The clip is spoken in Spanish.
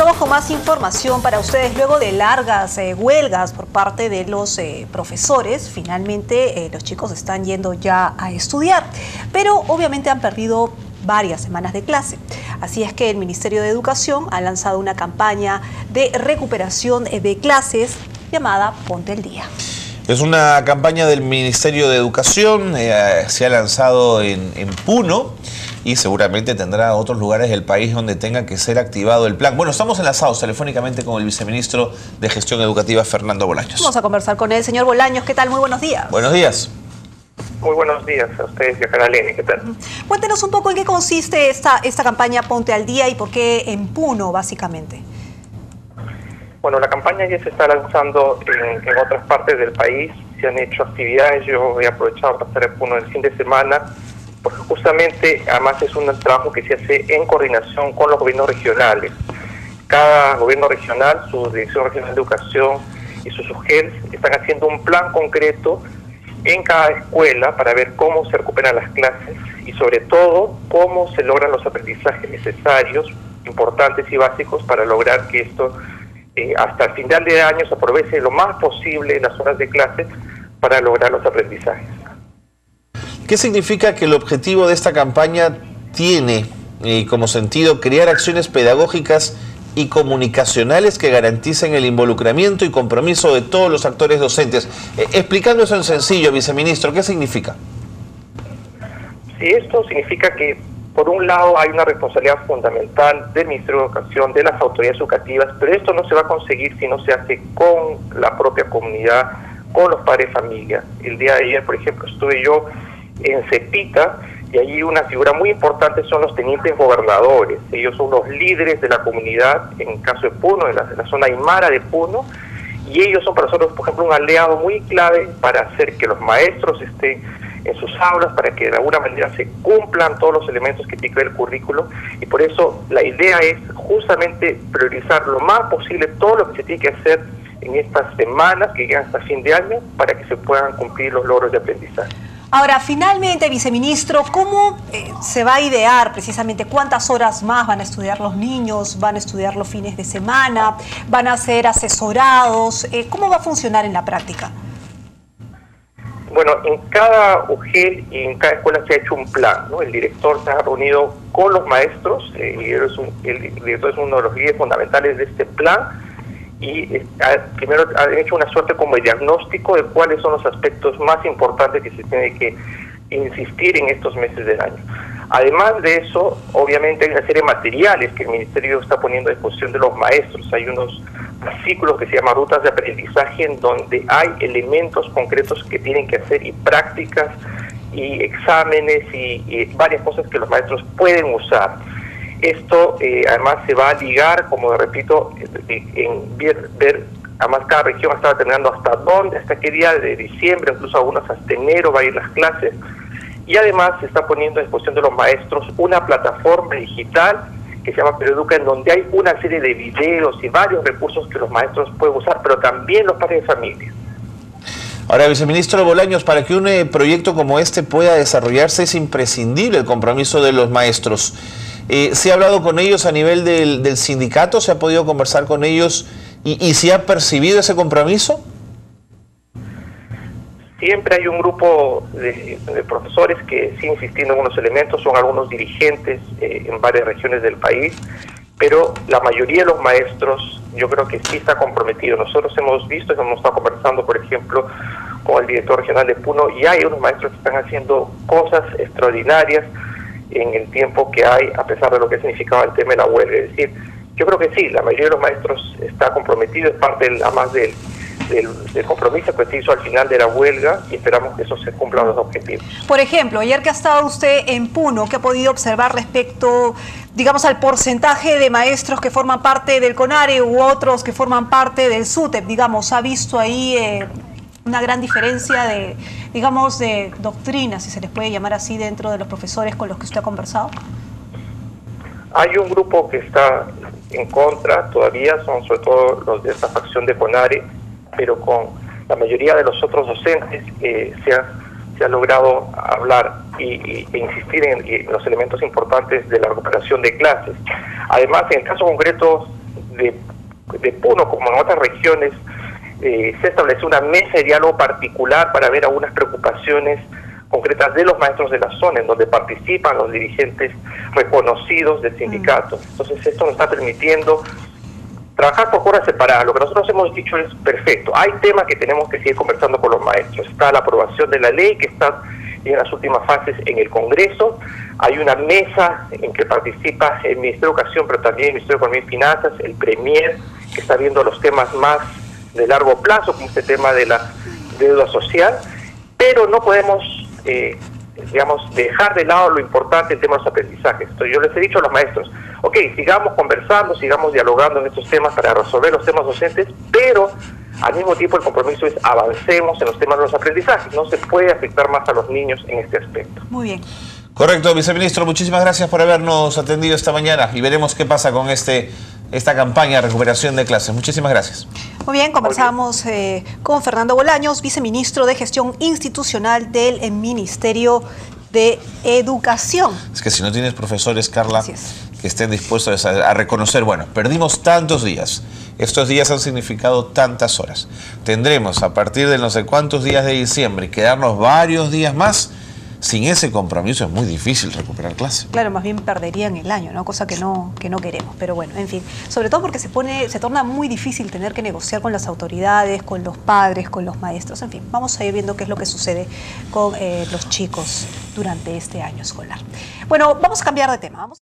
Continuamos con más información para ustedes. Luego de largas eh, huelgas por parte de los eh, profesores, finalmente eh, los chicos están yendo ya a estudiar, pero obviamente han perdido varias semanas de clase. Así es que el Ministerio de Educación ha lanzado una campaña de recuperación de clases llamada Ponte el Día. Es una campaña del Ministerio de Educación, se ha lanzado en, en Puno y seguramente tendrá otros lugares del país donde tenga que ser activado el plan. Bueno, estamos enlazados telefónicamente con el viceministro de Gestión Educativa, Fernando Bolaños. Vamos a conversar con él. Señor Bolaños, ¿qué tal? Muy buenos días. Buenos días. Muy buenos días a ustedes y a ¿qué tal? Cuéntenos un poco en qué consiste esta, esta campaña Ponte al Día y por qué en Puno, básicamente. Bueno, la campaña ya se está lanzando en, en otras partes del país, se han hecho actividades, yo he aprovechado para estar en el fin de semana, porque justamente además es un trabajo que se hace en coordinación con los gobiernos regionales. Cada gobierno regional, su Dirección Regional de Educación y sus SUGERS están haciendo un plan concreto en cada escuela para ver cómo se recuperan las clases y sobre todo cómo se logran los aprendizajes necesarios, importantes y básicos para lograr que esto eh, hasta el final de año se aproveche lo más posible las horas de clase para lograr los aprendizajes. ¿Qué significa que el objetivo de esta campaña tiene eh, como sentido crear acciones pedagógicas y comunicacionales que garanticen el involucramiento y compromiso de todos los actores docentes? Eh, explicando eso en sencillo, viceministro, ¿qué significa? Sí, esto significa que por un lado hay una responsabilidad fundamental del Ministerio de Educación, de las autoridades educativas, pero esto no se va a conseguir si no se hace con la propia comunidad, con los padres de familia. El día de ayer, por ejemplo, estuve yo en Cepita, y allí una figura muy importante son los tenientes gobernadores. Ellos son los líderes de la comunidad, en el caso de Puno, en la, zona aymara de Puno, y ellos son para nosotros, por ejemplo, un aliado muy clave para hacer que los maestros estén en sus aulas, para que de alguna manera se cumplan todos los elementos que tiene el currículo, y por eso la idea es justamente priorizar lo más posible todo lo que se tiene que hacer en estas semanas que llegan hasta fin de año para que se puedan cumplir los logros de aprendizaje. Ahora, finalmente, viceministro, ¿cómo eh, se va a idear precisamente cuántas horas más van a estudiar los niños? ¿Van a estudiar los fines de semana? ¿Van a ser asesorados? Eh, ¿Cómo va a funcionar en la práctica? Bueno, en cada UGEL y en cada escuela se ha hecho un plan, ¿no? El director se ha reunido con los maestros, eh, y el director es uno de los líderes fundamentales de este plan, y eh, primero han hecho una suerte como de diagnóstico de cuáles son los aspectos más importantes que se tiene que insistir en estos meses del año. Además de eso, obviamente hay una serie de materiales que el Ministerio está poniendo a disposición de los maestros. Hay unos artículos que se llaman rutas de aprendizaje en donde hay elementos concretos que tienen que hacer y prácticas y exámenes y varias cosas que los maestros pueden usar. Esto eh, además se va a ligar, como repito, en ver, ver, además cada región está determinando hasta dónde, hasta qué día de diciembre, incluso algunos hasta enero va a ir las clases. Y además se está poniendo a disposición de los maestros una plataforma digital que se llama Peroeduca, en donde hay una serie de videos y varios recursos que los maestros pueden usar, pero también los padres de familia. Ahora, viceministro Bolaños, para que un eh, proyecto como este pueda desarrollarse es imprescindible el compromiso de los maestros. Eh, ¿Se ha hablado con ellos a nivel del, sindicato? ¿Se ha podido conversar con ellos y, y se ha percibido ese compromiso? Siempre hay un grupo de, profesores que siguen insistiendo en unos elementos, son algunos dirigentes eh, en varias regiones del país, pero la mayoría de los maestros yo creo que sí está comprometido. Nosotros hemos visto, hemos estado conversando, por ejemplo, con el director regional de Puno, y hay unos maestros que están haciendo cosas extraordinarias en el tiempo que hay, a pesar de lo que significaba el tema de la huelga. Es decir, yo creo que sí, la mayoría de los maestros está comprometido, es parte del, además del, del, compromiso que se hizo al final de la huelga y esperamos que eso se cumpla los objetivos. Por ejemplo, ayer que ha estado usted en Puno, ¿qué ha podido observar respecto, digamos, al porcentaje de maestros que forman parte del CONARE u otros que forman parte del SUTEP? Digamos, ¿ha visto ahí eh, una gran diferencia de, digamos, de doctrina, si se les puede llamar así, dentro de los profesores con los que usted ha conversado? Hay un grupo que está en contra, todavía son sobre todo los de esta facción de CONARE, pero con la mayoría de los otros docentes eh, se, ha, se ha logrado hablar y, e insistir en, en, los elementos importantes de la recuperación de clases. Además, en el caso concreto de, de Puno, como en otras regiones, eh, se estableció una mesa de diálogo particular para ver algunas preocupaciones concretas de los maestros de la zona, en donde participan los dirigentes reconocidos del sindicato. Mm. Entonces esto nos está permitiendo trabajar por horas separadas. Lo que nosotros hemos dicho es perfecto. Hay temas que tenemos que seguir conversando con los maestros. Está la aprobación de la ley que está en las últimas fases en el Congreso. Hay una mesa en que participa el Ministerio de Educación, pero también el Ministerio de Economía y Finanzas, el Premier, que está viendo los temas más de largo plazo, como este tema de la deuda social, pero no podemos, eh, digamos, dejar de lado lo importante el tema de los aprendizajes. Entonces, yo les he dicho a los maestros, ok, sigamos conversando, sigamos dialogando en estos temas para resolver los temas docentes, pero al mismo tiempo el compromiso es avancemos en los temas de los aprendizajes. No se puede afectar más a los niños en este aspecto. Muy bien. Correcto, viceministro. Muchísimas gracias por habernos atendido esta mañana y veremos qué pasa con este esta campaña de recuperación de clases. Muchísimas gracias. Muy bien, conversamos eh, con Fernando Bolaños, viceministro de Gestión Institucional del eh, Ministerio de Educación. Es que si no tienes profesores, Carla, que estén dispuestos a, a reconocer, bueno, perdimos tantos días, estos días han significado tantas horas. Tendremos a partir de no sé cuántos días de diciembre quedarnos varios días más sin ese compromiso es muy difícil recuperar clase. Claro, más bien perderían el año, ¿no? Cosa que no, que no queremos. Pero bueno, en fin. Sobre todo porque se pone, se torna muy difícil tener que negociar con las autoridades, con los padres, con los maestros. En fin, vamos a ir viendo qué es lo que sucede con eh, los chicos durante este año escolar. Bueno, vamos a cambiar de tema. Vamos